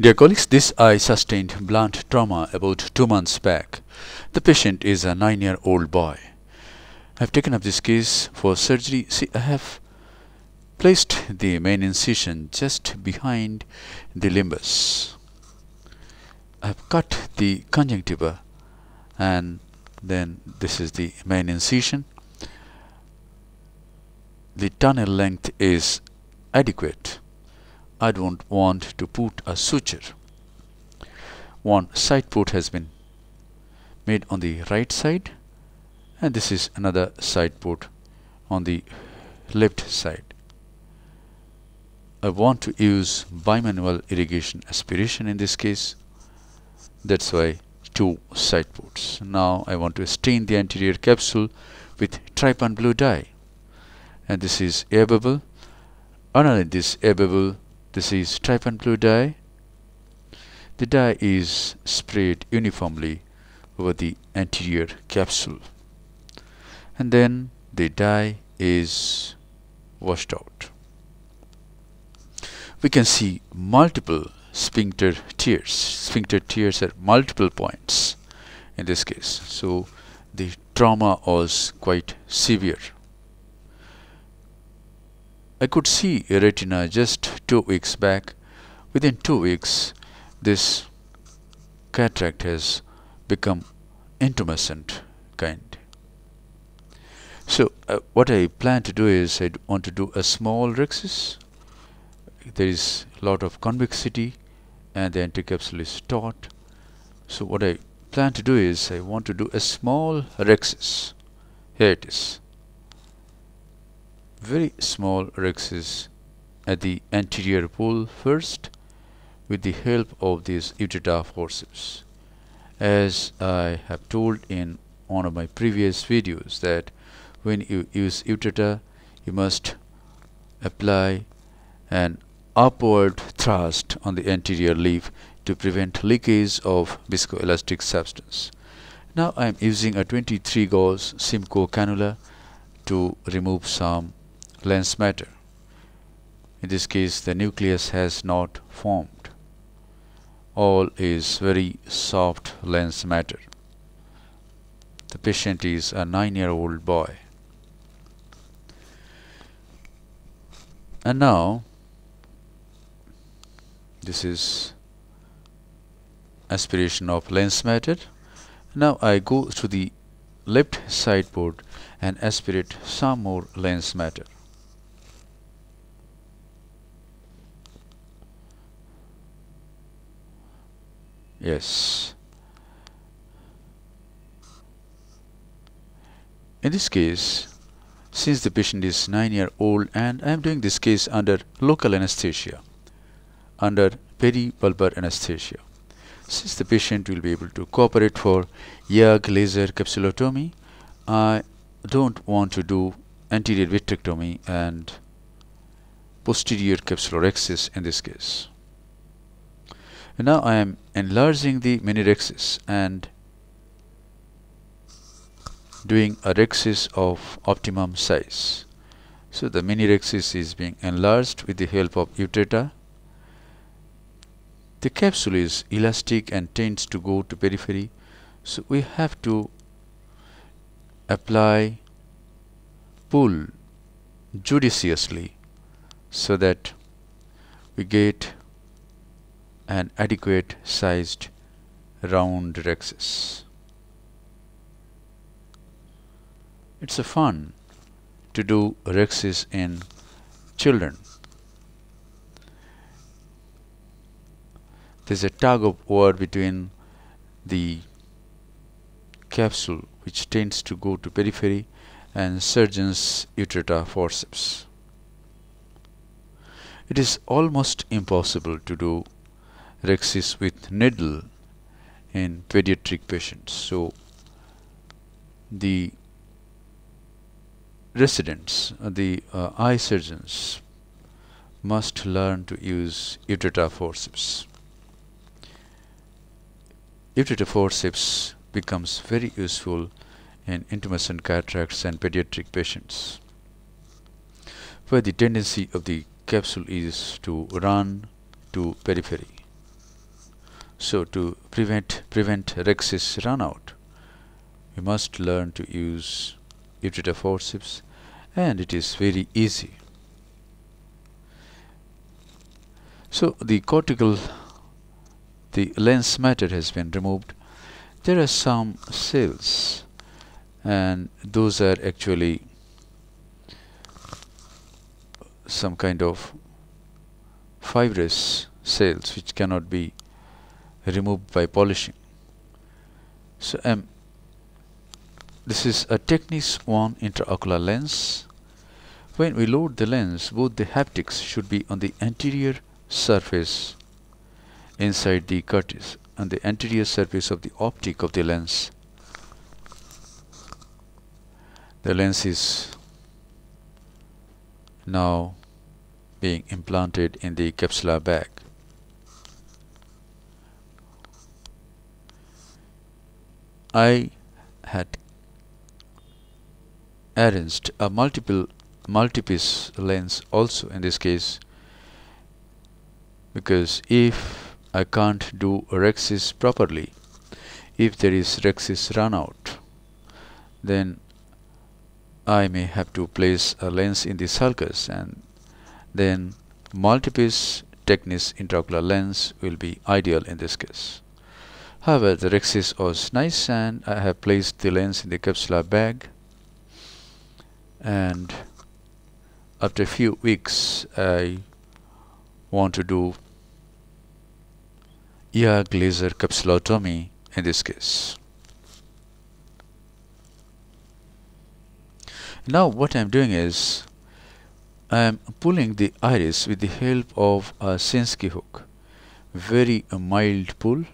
Dear colleagues, this eye sustained blunt trauma about two months back. The patient is a nine-year-old boy. I have taken up this case for surgery. See, I have placed the main incision just behind the limbus. I have cut the conjunctiva and then this is the main incision. The tunnel length is adequate I don't want to put a suture. One side port has been made on the right side and this is another side port on the left side. I want to use bimanual irrigation aspiration in this case that's why two side ports. Now I want to stain the anterior capsule with trypan blue dye and this is air bubble. Underneath this air bubble this is trypan blue dye. The dye is sprayed uniformly over the anterior capsule and then the dye is washed out. We can see multiple sphincter tears, sphincter tears at multiple points in this case. So the trauma was quite severe. I could see a retina just two weeks back. Within two weeks, this cataract has become intumescent kind. So uh, what I plan to do is I want to do a small rhexis. There is a lot of convexity and the anticapsule is taut. So what I plan to do is I want to do a small rhexis. Here it is very small rhexis at the anterior pole first with the help of these Utrata forceps. As I have told in one of my previous videos that when you use Utrata you must apply an upward thrust on the anterior leaf to prevent leakage of viscoelastic substance. Now I am using a 23 gauge Simcoe cannula to remove some lens matter. In this case the nucleus has not formed. All is very soft lens matter. The patient is a nine-year-old boy. And now this is aspiration of lens matter. Now I go to the left side port and aspirate some more lens matter. Yes. In this case since the patient is 9 year old and I am doing this case under local anesthesia under peribulbar anesthesia since the patient will be able to cooperate for YAG laser capsulotomy I don't want to do anterior vitrectomy and posterior capsular capsulorhexis in this case and now I am enlarging the mini rhexis and doing a rhexis of optimum size. So the mini rhexis is being enlarged with the help of Utrata. The capsule is elastic and tends to go to periphery. So we have to apply pull judiciously so that we get an adequate sized round rhexis. It's a fun to do rhexis in children. There's a tug of war between the capsule which tends to go to periphery and surgeon's Utrata forceps. It is almost impossible to do rhexis with needle in pediatric patients. So the residents, uh, the uh, eye surgeons must learn to use Utrata forceps. Utrata forceps becomes very useful in intumescent cataracts and pediatric patients where the tendency of the capsule is to run to periphery. So to prevent prevent rhexis runout you must learn to use Utrata forceps and it is very easy. So the cortical the lens matter has been removed. There are some cells and those are actually some kind of fibrous cells which cannot be removed by polishing. So M. this is a Tecnis 1 intraocular lens. When we load the lens both the haptics should be on the anterior surface inside the cutis on the anterior surface of the optic of the lens. The lens is now being implanted in the capsular bag I had arranged a multiple multi-piece lens also in this case because if I can't do rhexis properly if there is rhexis run out then I may have to place a lens in the sulcus and then multi-piece Tecnis intraocular lens will be ideal in this case. However, the Rhexis was nice and I have placed the lens in the capsular bag and after a few weeks I want to do YAG laser capsulotomy in this case. Now what I'm doing is I'm pulling the iris with the help of a Sinskey hook. Very a mild pull.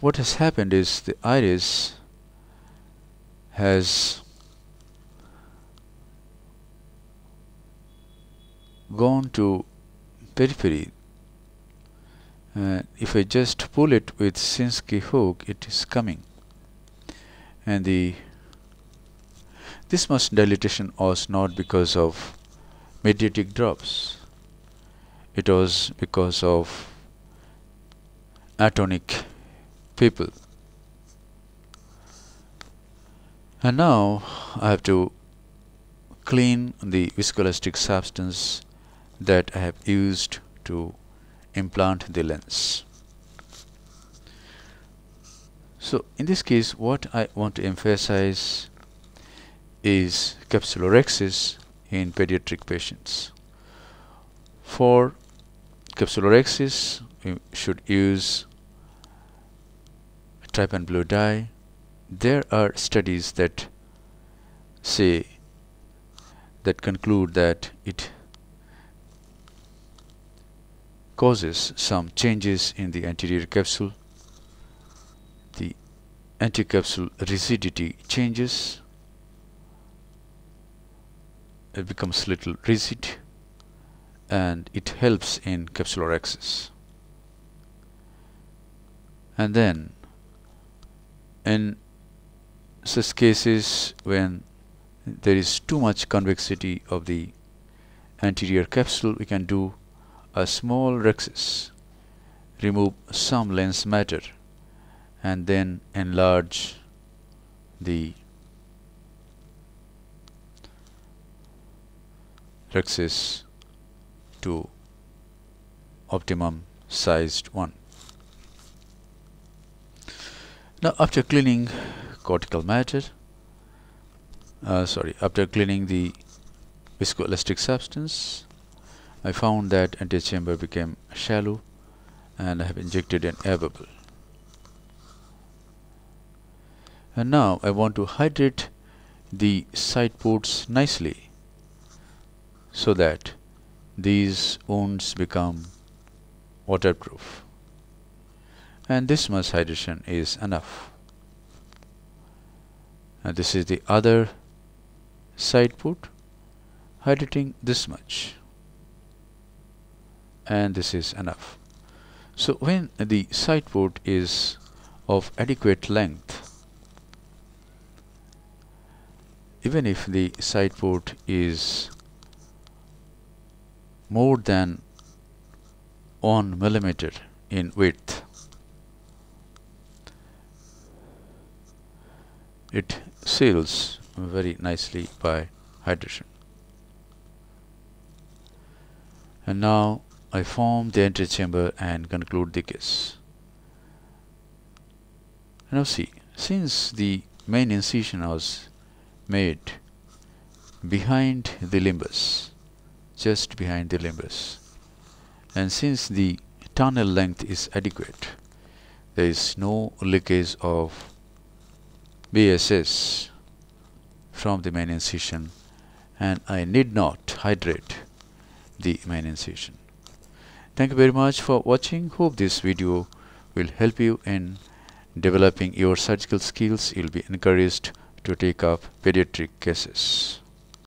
What has happened is the iris has gone to periphery. Uh, if I just pull it with Sinskey hook it is coming. And the this much dilatation was not because of mydriatic drops. It was because of atonic pupil and now I have to clean the viscoelastic substance that I have used to implant the lens. So in this case what I want to emphasize is capsulorhexis in pediatric patients. For capsulorhexis we should use trypan blue dye. There are studies that say that conclude that it causes some changes in the anterior capsule the anticapsule rigidity changes it becomes little rigid and it helps in capsulorhexis and then in such cases when there is too much convexity of the anterior capsule we can do a small rhexis remove some lens matter and then enlarge the rhexis to optimum sized one. Now after cleaning cortical matter, uh, sorry, after cleaning the viscoelastic substance, I found that antechamber became shallow and I have injected an air bubble. And now I want to hydrate the side ports nicely so that these wounds become waterproof and this much hydration is enough. And this is the other side port hydrating this much. And this is enough. So when the side port is of adequate length even if the side port is more than 1 millimeter in width it seals very nicely by hydration. And now I form the antechamber and conclude the case. Now see, since the main incision was made behind the limbus, just behind the limbus, and since the tunnel length is adequate, there is no leakage of BSS from the main incision and I need not hydrate the main incision. Thank you very much for watching. Hope this video will help you in developing your surgical skills. You'll be encouraged to take up pediatric cases.